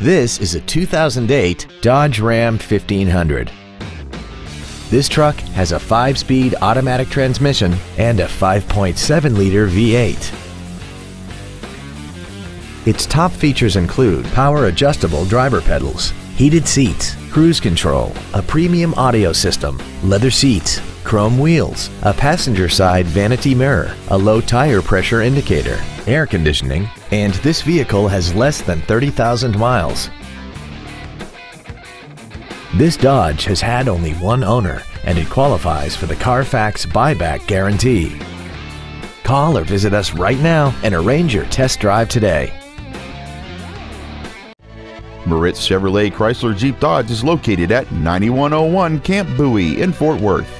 This is a 2008 Dodge Ram 1500. This truck has a 5-speed automatic transmission and a 5.7-liter V8. Its top features include power adjustable driver pedals, heated seats, cruise control, a premium audio system, leather seats, chrome wheels, a passenger side vanity mirror, a low tire pressure indicator, air conditioning, and this vehicle has less than 30,000 miles. This Dodge has had only one owner and it qualifies for the Carfax buyback guarantee. Call or visit us right now and arrange your test drive today. Moritz Chevrolet Chrysler Jeep Dodge is located at 9101 Camp Bowie in Fort Worth.